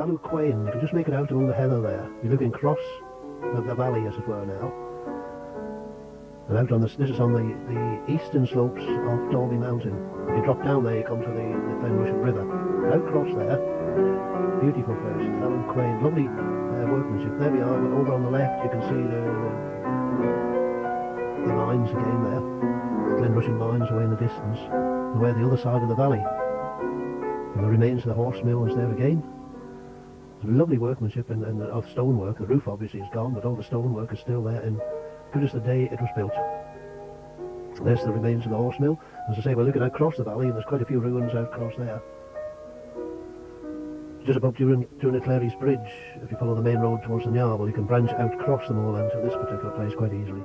Thalloo Quane, you can just make it out among the heather there. You're looking across the, the valley, as it were, now. And out on this, this is on the, the eastern slopes of Dalby Mountain. If you drop down there, you come to the, the Glenrushen River. Out across there, beautiful place, Thalloo Quane, lovely uh, workmanship. There we are, over on the left, you can see the, the, the mines again there. Glenrushen mines away in the distance. And where the other side of the valley. And the remains of the horse mill is there again. Lovely workmanship and, and of stonework. The roof obviously is gone, but all the stonework is still there and good as the day it was built. There's the remains of the horse mill. As I say, we're looking across the valley and there's quite a few ruins out across there. Just above Clary's Bridge, if you follow the main road towards the Niarbyl, you can branch out across the moorland to this particular place quite easily.